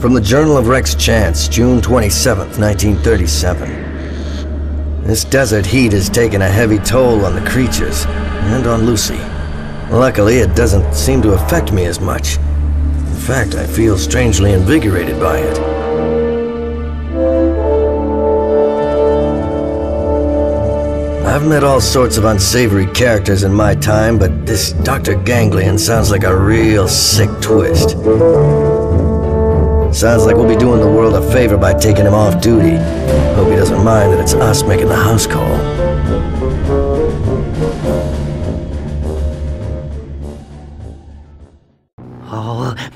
From the Journal of Rex Chance, June 27th, 1937. This desert heat has taken a heavy toll on the creatures, and on Lucy. Luckily, it doesn't seem to affect me as much. In fact, I feel strangely invigorated by it. I've met all sorts of unsavory characters in my time, but this Dr. Ganglion sounds like a real sick twist. Sounds like we'll be doing the world a favor by taking him off duty. Hope he doesn't mind that it's us making the house call.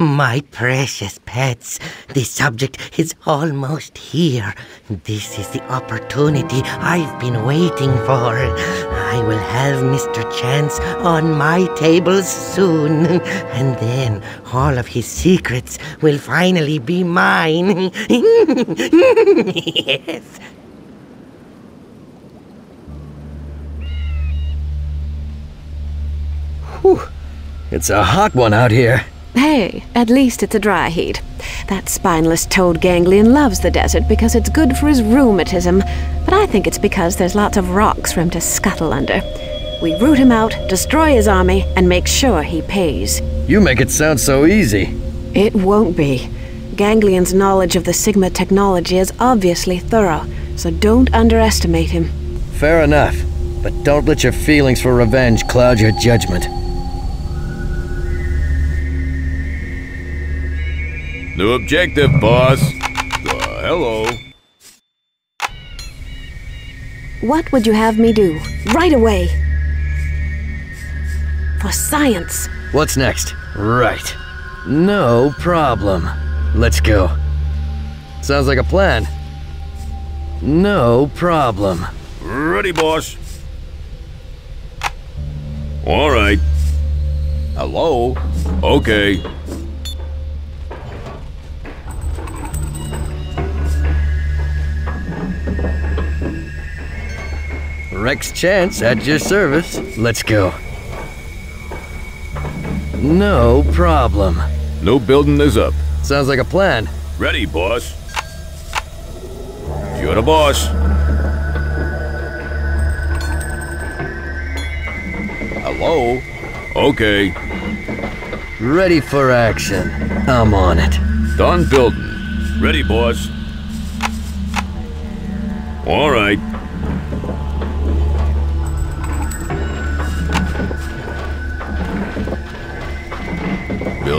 My precious pets, the subject is almost here. This is the opportunity I've been waiting for. I will have Mr. Chance on my table soon, and then all of his secrets will finally be mine. yes. Whew. It's a hot one out here. Hey, at least it's a dry heat. That spineless toad Ganglion loves the desert because it's good for his rheumatism, but I think it's because there's lots of rocks for him to scuttle under. We root him out, destroy his army, and make sure he pays. You make it sound so easy. It won't be. Ganglion's knowledge of the Sigma technology is obviously thorough, so don't underestimate him. Fair enough, but don't let your feelings for revenge cloud your judgment. New objective, boss. Uh, hello. What would you have me do? Right away! For science! What's next? Right. No problem. Let's go. Sounds like a plan. No problem. Ready, boss. All right. Hello? Okay. Rex Chance at your service. Let's go. No problem. No building is up. Sounds like a plan. Ready, boss. You're the boss. Hello? Okay. Ready for action. I'm on it. Done building. Ready, boss. All right.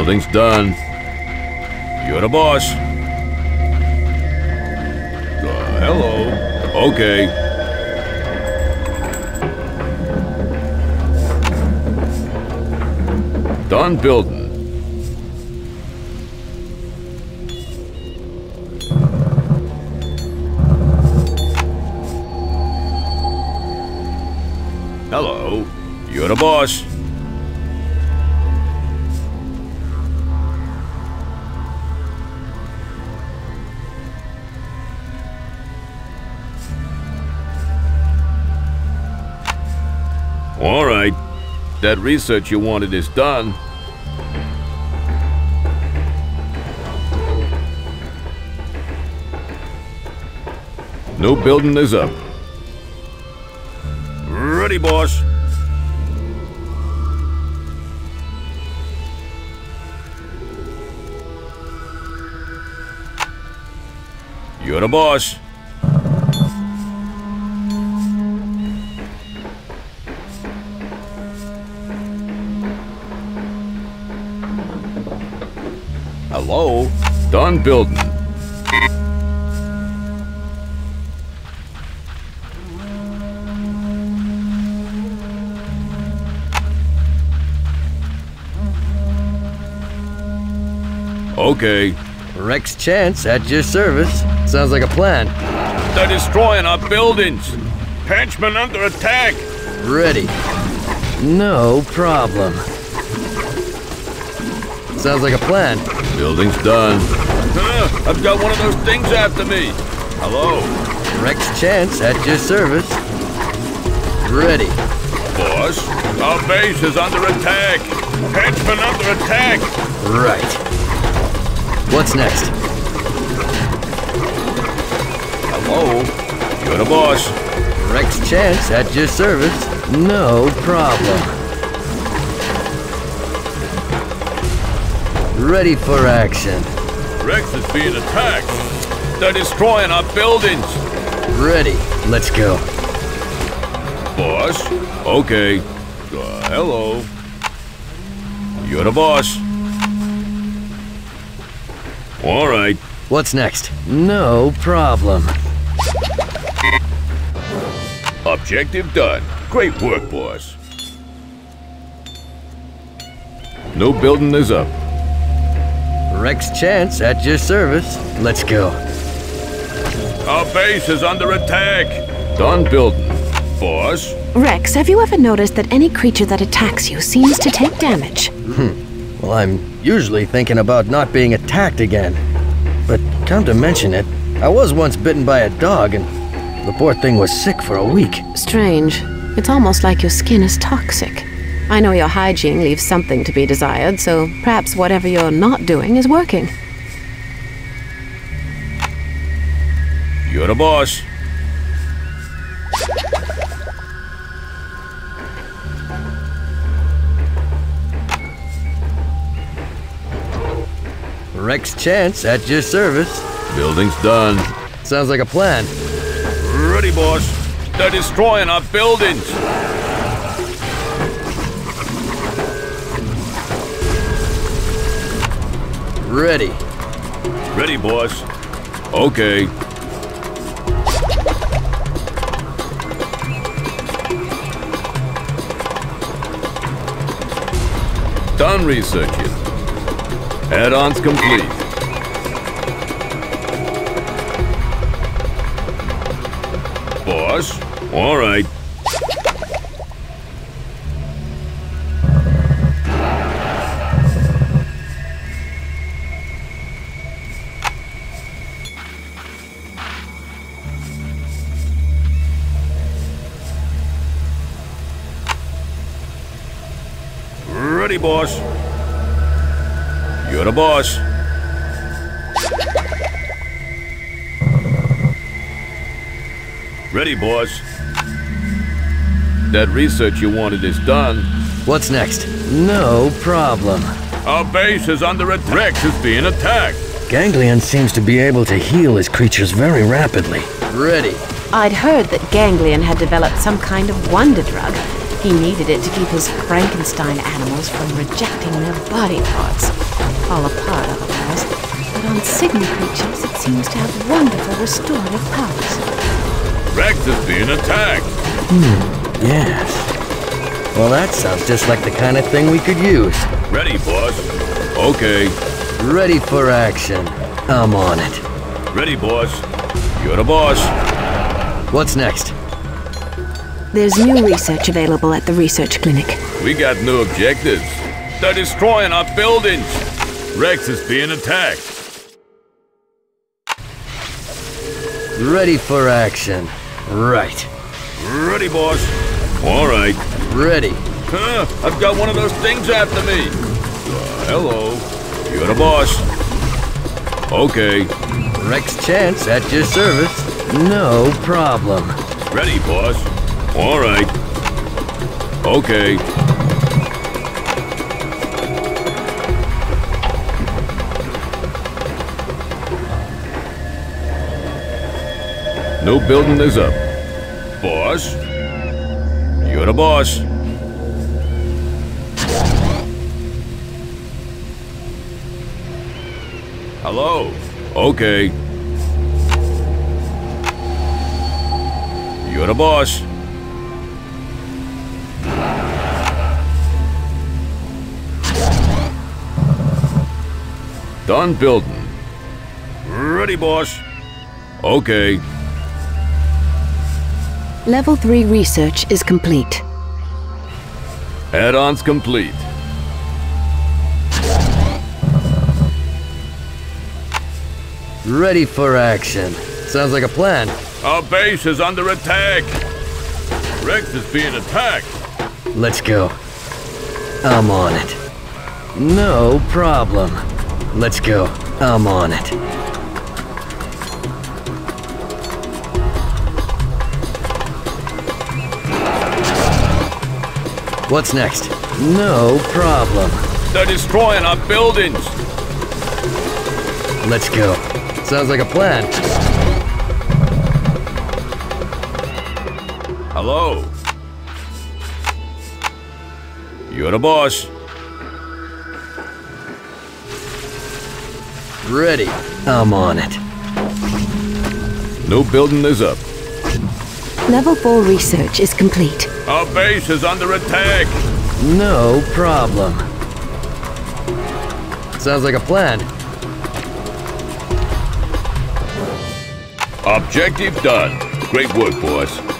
Building's done. You're the boss. Uh, hello. Okay. Done building. Hello. You're the boss. That research you wanted is done. No building is up. Ready, boss. You're the boss. Hello? Done building. Okay. Rex Chance at your service. Sounds like a plan. They're destroying our buildings. Henchmen under attack. Ready. No problem. Sounds like a plan. Building's done. Uh, I've got one of those things after me. Hello? Rex Chance at your service. Ready. Boss, our base is under attack. Henchman under attack. Right. What's next? Hello? You're the boss. Rex Chance at your service. No problem. Ready for action. Rex is being attacked. They're destroying our buildings. Ready. Let's go. Boss? Okay. Uh, hello. You're the boss. All right. What's next? No problem. Objective done. Great work, boss. No building is up. Rex Chance at your service. Let's go. Our base is under attack. Done building. Boss? Rex, have you ever noticed that any creature that attacks you seems to take damage? Hmm. Well, I'm usually thinking about not being attacked again. But come to mention it, I was once bitten by a dog and the poor thing was sick for a week. Strange. It's almost like your skin is toxic. I know your hygiene leaves something to be desired, so perhaps whatever you're not doing is working. You're the boss. Rex Chance at your service. Building's done. Sounds like a plan. Ready, boss. They're destroying our buildings. Ready. Ready, boss. Okay. Done researching. Add-ons complete. Boss? All right. Boss. You're the boss. Ready, boss. That research you wanted is done. What's next? No problem. Our base is under attack. Rex is being attacked. Ganglion seems to be able to heal his creatures very rapidly. Ready. I'd heard that Ganglion had developed some kind of wonder drug. He needed it to keep his Frankenstein animals from rejecting their body parts. Fall apart otherwise. But on Sigma creatures, it seems to have wonderful restorative powers. Rex is being attacked. Hmm, Yes. Well, that sounds just like the kind of thing we could use. Ready, boss. Okay. Ready for action. I'm on it. Ready, boss. You're the boss. What's next? There's new research available at the research clinic. We got new objectives. They're destroying our buildings. Rex is being attacked. Ready for action. Right. Ready, boss. All right. Ready. Huh, I've got one of those things after me. Uh, hello. You're the boss. Okay. Rex Chance at your service. No problem. Ready, boss. All right. Okay. No building is up. Boss? You're the boss. Hello. Okay. You're the boss. Done building. Ready, boss. Okay. Level 3 research is complete. Add-ons complete. Ready for action. Sounds like a plan. Our base is under attack. Rex is being attacked. Let's go. I'm on it. No problem. Let's go. I'm on it. What's next? No problem. They're destroying our buildings. Let's go. Sounds like a plan. Hello. You're the boss. Ready. I'm on it. New building is up. Level 4 research is complete. Our base is under attack. No problem. Sounds like a plan. Objective done. Great work, boss.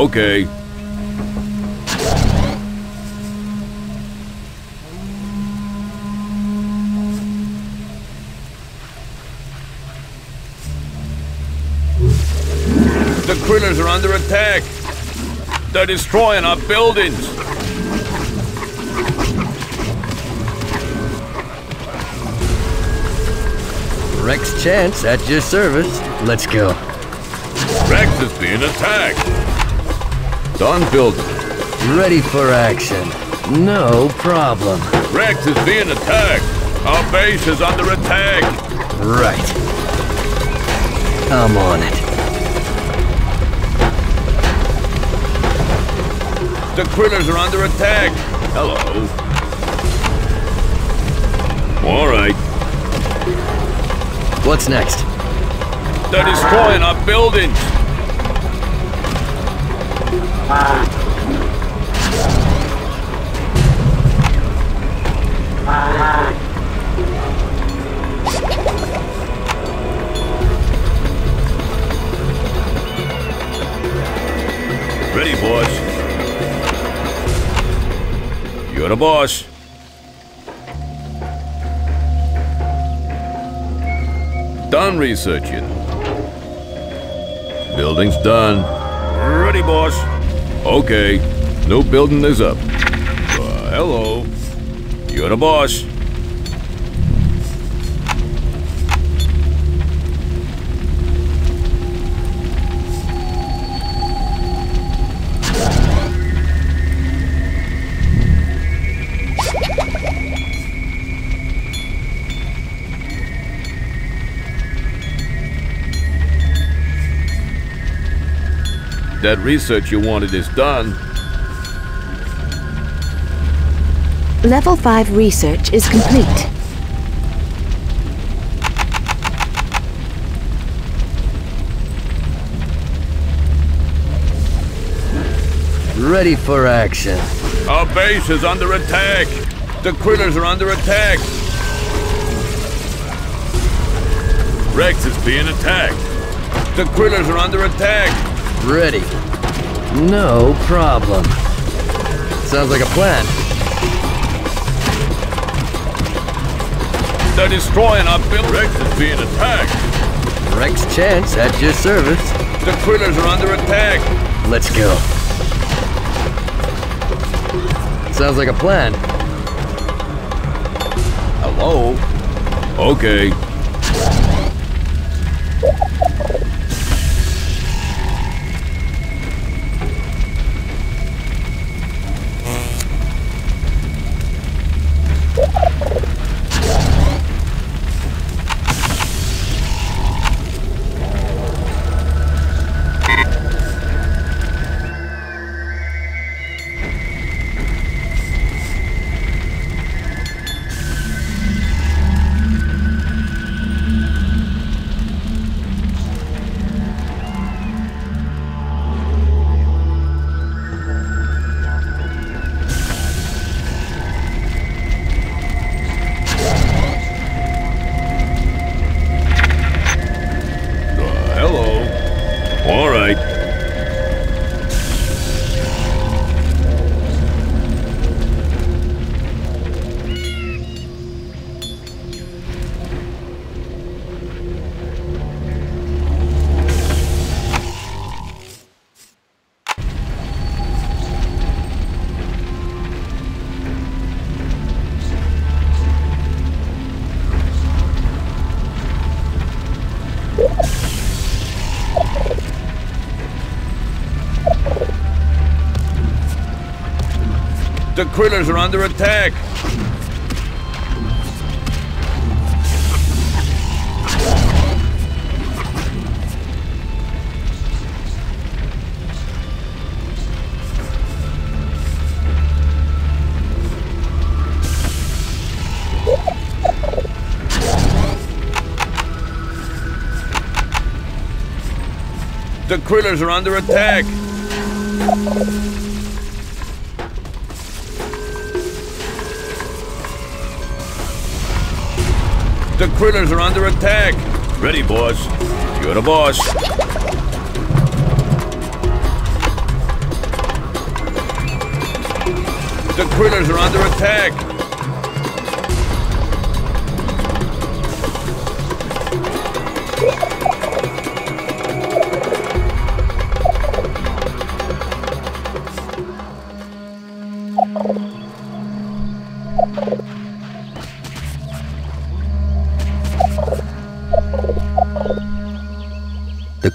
Okay. The critters are under attack. They're destroying our buildings. Rex Chance at your service. Let's go. Rex is being attacked. Done building. Ready for action. No problem. Rex is being attacked. Our base is under attack. Right. I'm on it. The critters are under attack. Hello. All right. What's next? They're destroying our buildings. Ready, boss. You're the boss. Done researching. Building's done. Ready, boss. Okay. New building is up. Uh, hello. You're the boss. That research you wanted is done. Level 5 research is complete. Ready for action. Our base is under attack. The critters are under attack. Rex is being attacked. The critters are under attack. Ready. No problem. Sounds like a plan. They're destroying our building. Rex is being attacked. Rex Chance at your service. The critters are under attack. Let's go. Sounds like a plan. Hello? Okay. The critters are under attack. The critters are under attack. The critters are under attack. Ready, boss. You're the boss. The critters are under attack.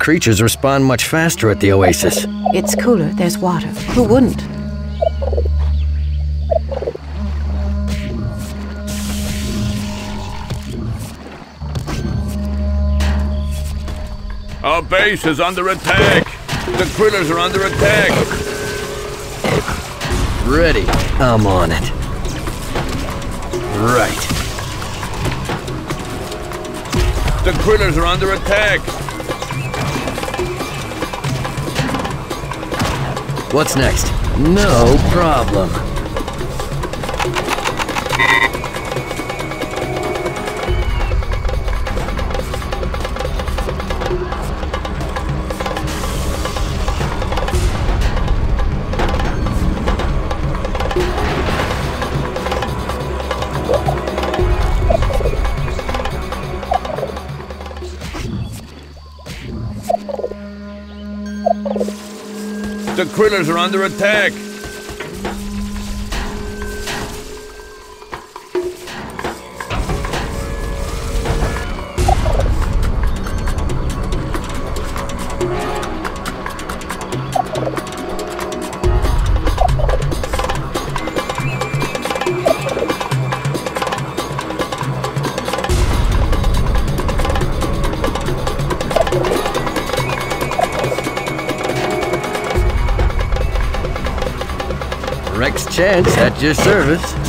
Creatures respond much faster at the oasis. It's cooler, there's water. Who wouldn't? Our base is under attack. The critters are under attack. Ready. I'm on it. Right. The critters are under attack. What's next? No problem. Critters are under attack. At your service.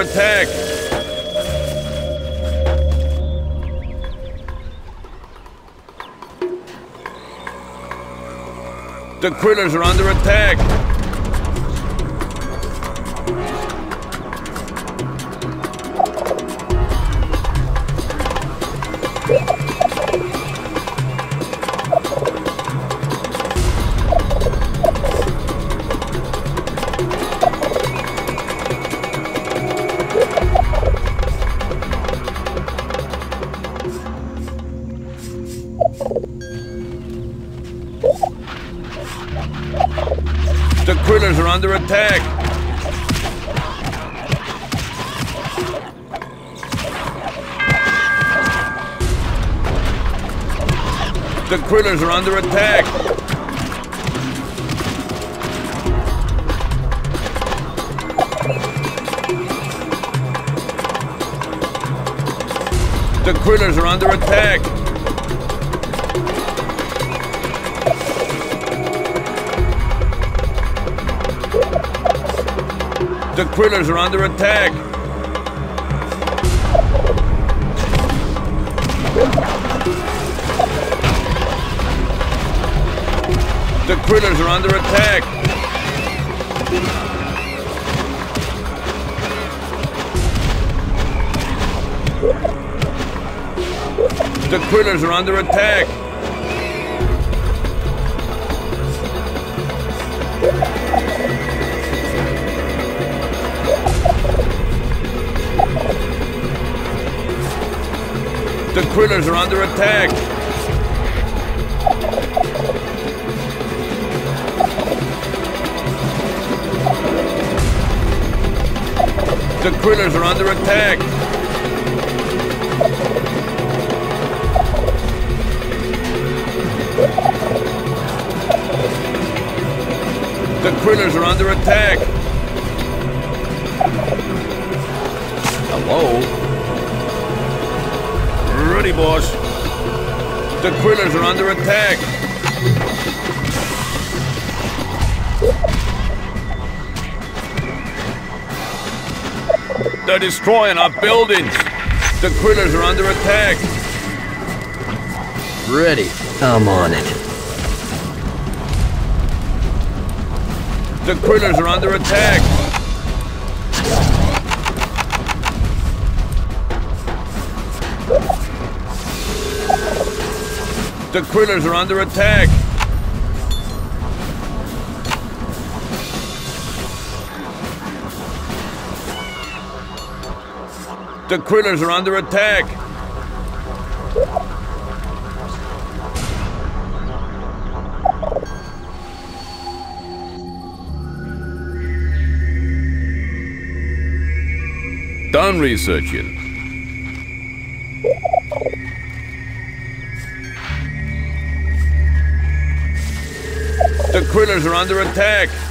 Attack. The critters are under attack. The critters are under attack. The critters are under attack. The critters are under attack. The critters are under attack. The critters are under attack. The critters are under attack. The critters are under attack. The critters are under attack. Hello? Ready, boss. The critters are under attack. They're destroying our buildings. The critters are under attack. Ready. I'm on it. The critters are under attack. The critters are under attack. The critters are under attack. Done researching. The critters are under attack.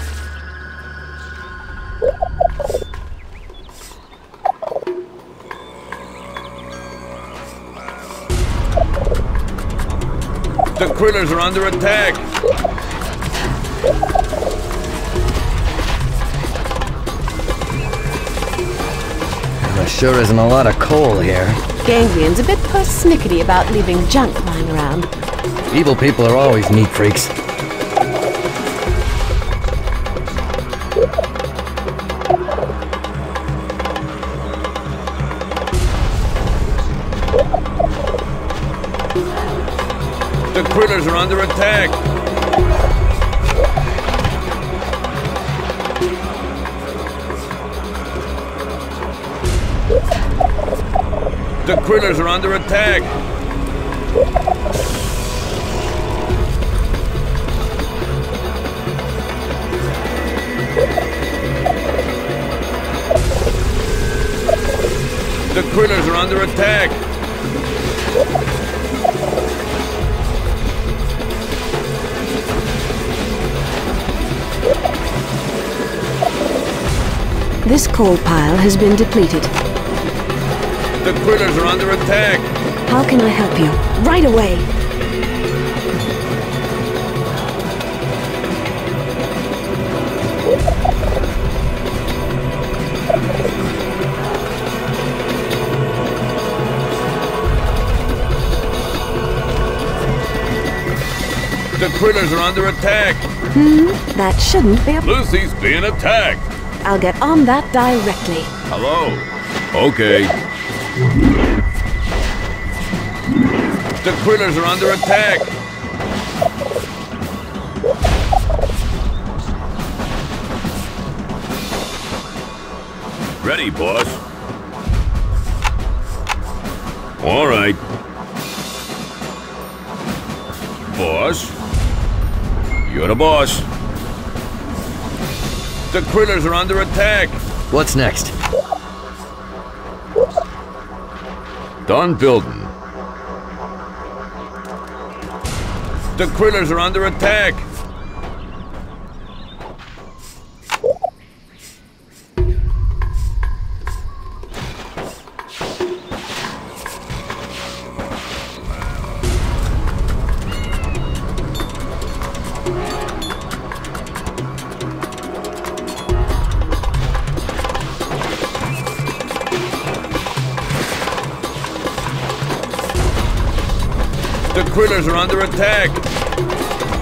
The critters are under attack. There sure isn't a lot of coal here. Ganglion's a bit persnickety about leaving junk lying around. Evil people are always neat freaks. critters are under attack. The critters are under attack. The critters are under attack. This coal pile has been depleted. The critters are under attack! How can I help you? Right away! The critters are under attack! Hmm, that shouldn't be a... Lucy's being attacked! I'll get on that directly. Hello? Okay. The critters are under attack! Ready, boss. All right. Boss. You're the boss. The critters are under attack! What's next? Done building. The critters are under attack! The critters are under attack!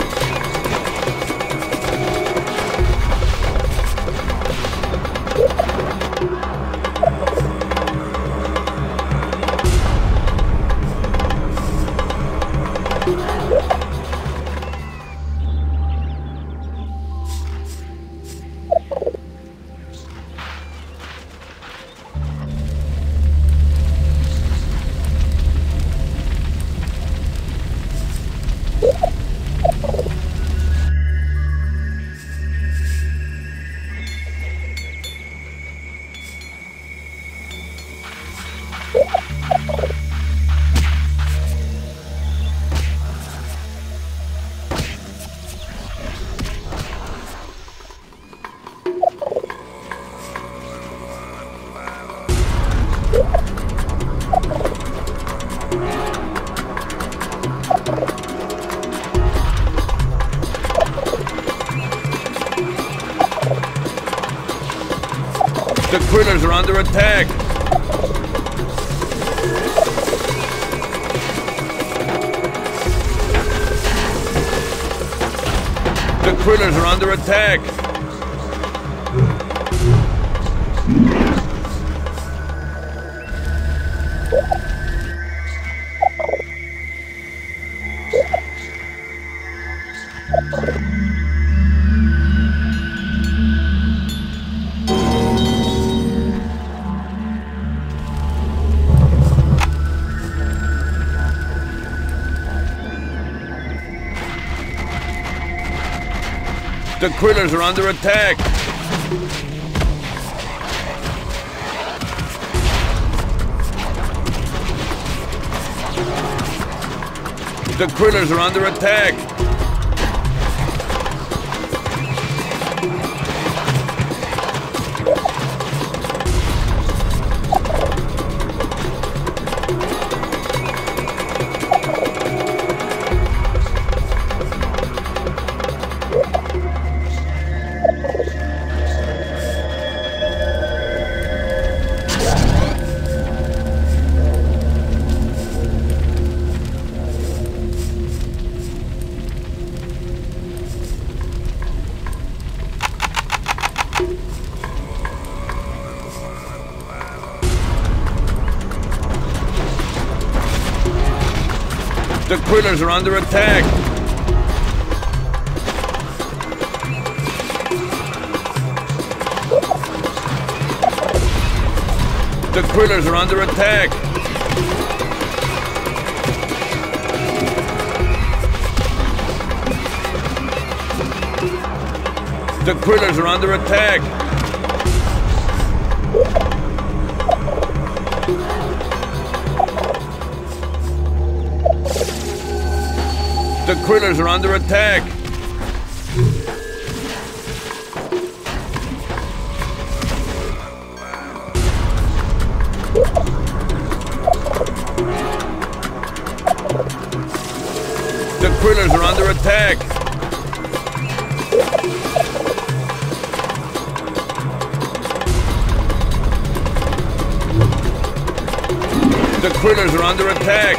Under attack! The critters are under attack! The critters are under attack! The critters are under attack! The critters are under attack! The critters are under attack! Critters are under attack! The critters are under attack! The critters are under attack!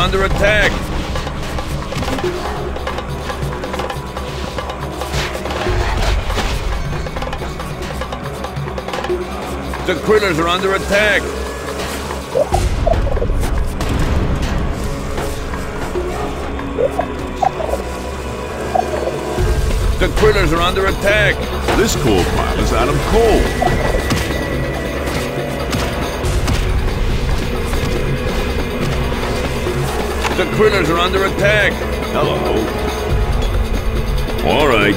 Under attack! The critters are under attack! The critters are under attack! This coal pile is out of The critters are under attack! Hello. All right.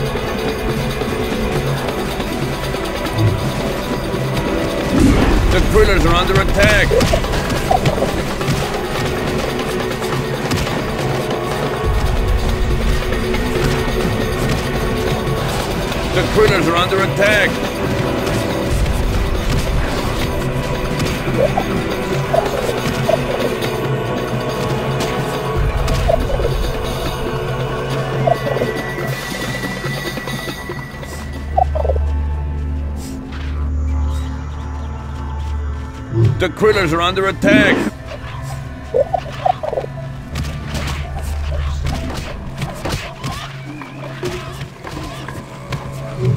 The critters are under attack! The critters are under attack! The critters are under attack!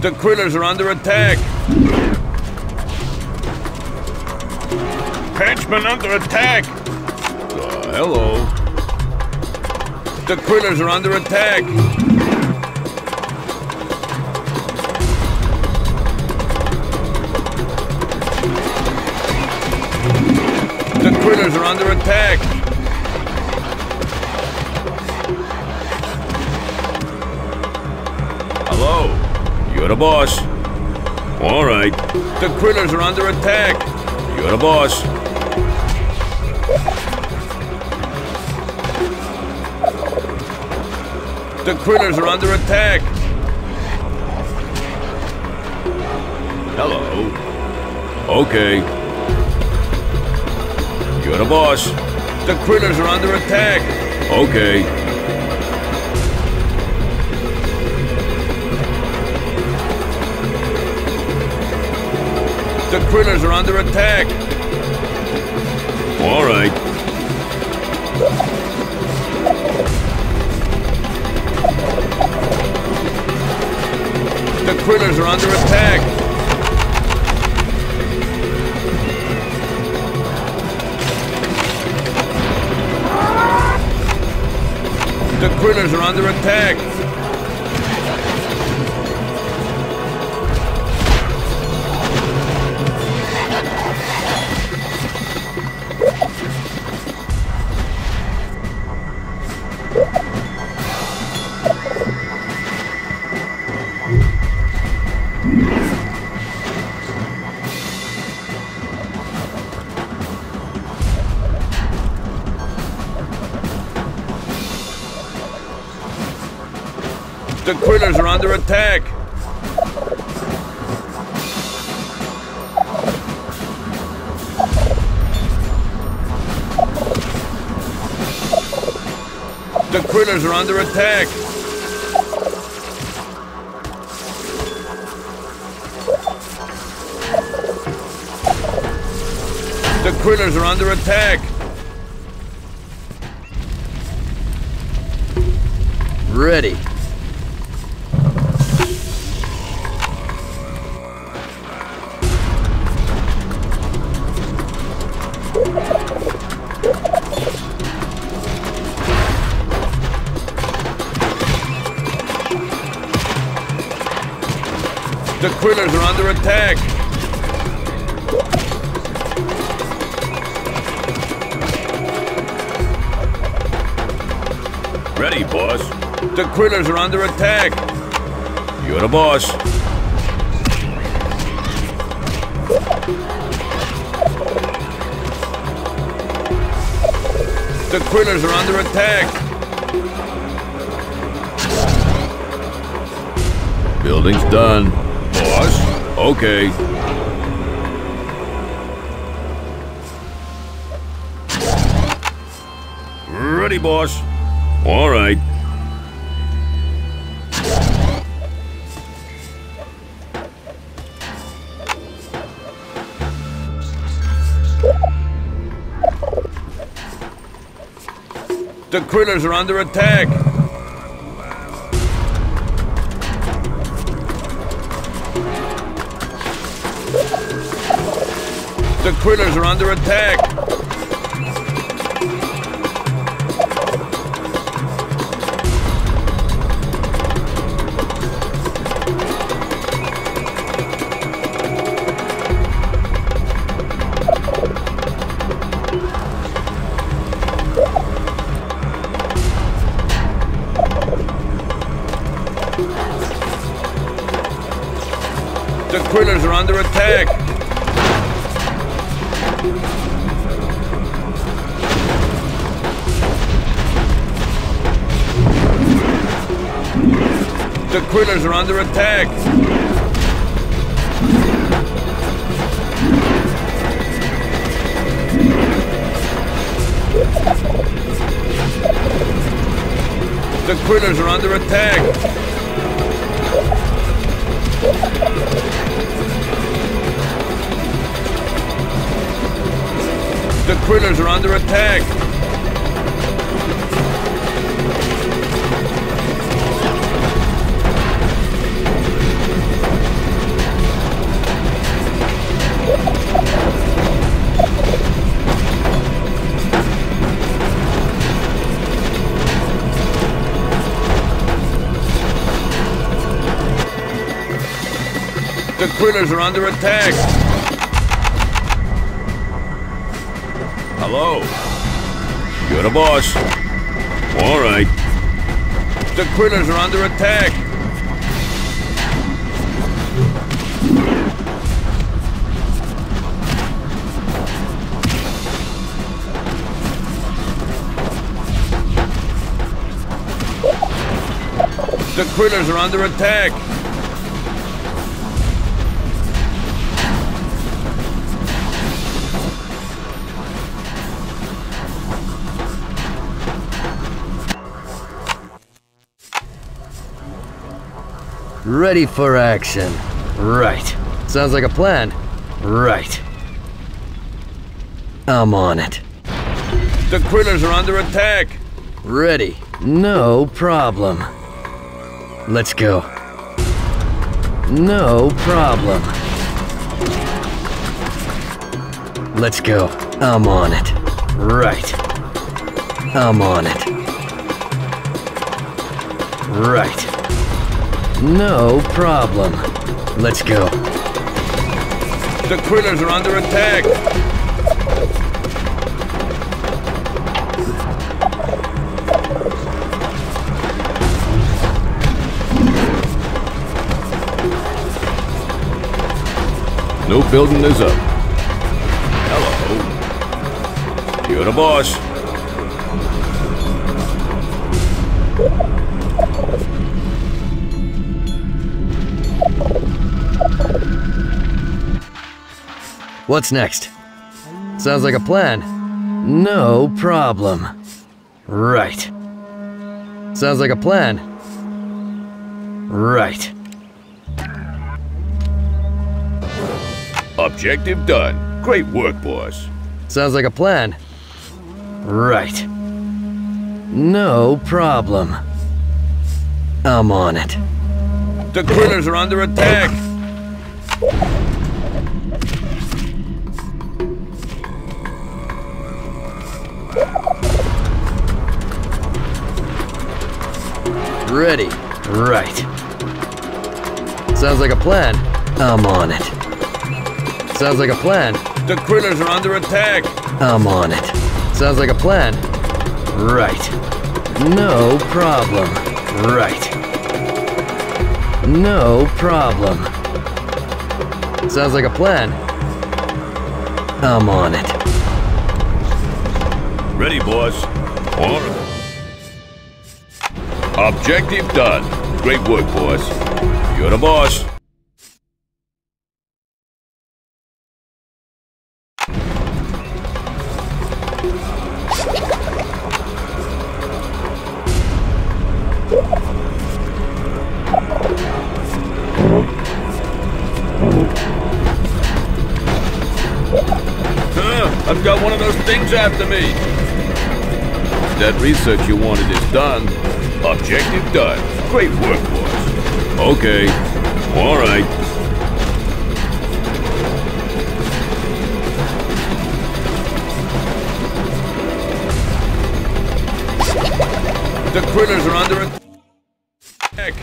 The critters are under attack! Henchman under attack! Uh, hello. The critters are under attack! Are under attack! Hello? You're the boss. All right. The critters are under attack. You're the boss. The critters are under attack. Hello. Okay. You're the boss. The critters are under attack. Okay. The critters are under attack. All right. The critters are under attack. The critters are under attack. The critters are under attack. The critters are under attack. The critters are under attack. The critters are under attack. You're the boss. The Krillers are under attack! Building's done. Boss? Okay. Ready, boss. All right. The Krillers are under attack! The Krillers are under attack! The Krillers are under attack! The Krillers are under attack! The Krillers are under attack! Krillers are under attack! Hello? You're the boss. All right. The Krillers are under attack! The Krillers are under attack! Ready for action. Right. Sounds like a plan. Right. I'm on it. The critters are under attack! Ready. No problem. Let's go. No problem. Let's go. I'm on it. Right. I'm on it. Right. No problem. Let's go. The Krillers are under attack! No building is up. Hello. You're the boss. What's next? Sounds like a plan. No problem. Right. Sounds like a plan. Right. Objective done. Great work, boss. Sounds like a plan. Right. No problem. I'm on it. The critters are under attack! Ready. Right. Sounds like a plan. I'm on it. Sounds like a plan. The Krillers are under attack! I'm on it. Sounds like a plan. Right. No problem. Right. No problem. Sounds like a plan. I'm on it. Ready, boss. On. Objective done. Great work, boss. You're the boss. I've got one of those things after me. That research you wanted is done. Objective done. Great work, boys. Okay. All right. The critters are under attack.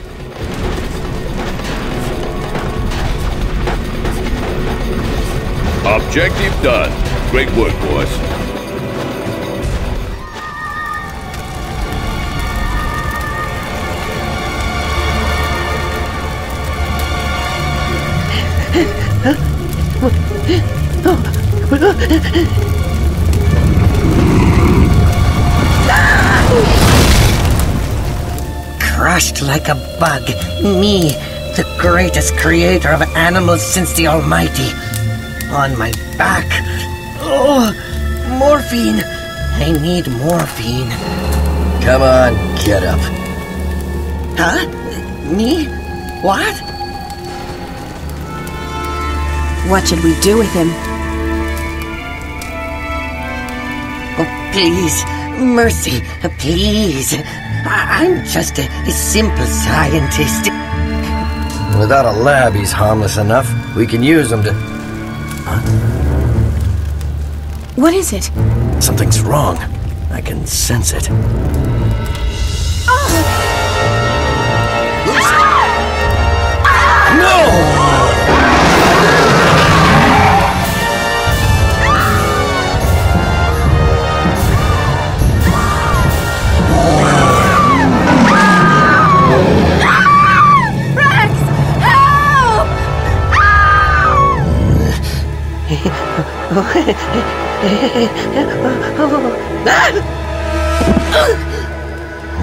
Objective done. Great work, boss. Crushed like a bug. Me, the greatest creator of animals since the Almighty. On my back. Oh, morphine. I need morphine. Come on, get up. Huh? Me? What? What should we do with him? Oh, please. Mercy, please. I- I'm just a, a simple scientist. Without a lab, he's harmless enough. We can use him to. What is it? Something's wrong. I can sense it. Ah!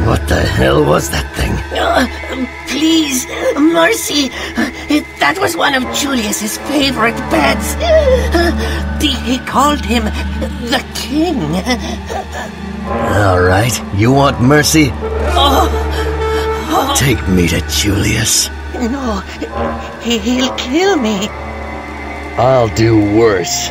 What the hell was that thing? Uh, please, mercy. That was one of Julius's favorite pets. He called him the king. All right, you want mercy? Oh, Take me to Julius. no, he- he'll kill me. I'll do worse.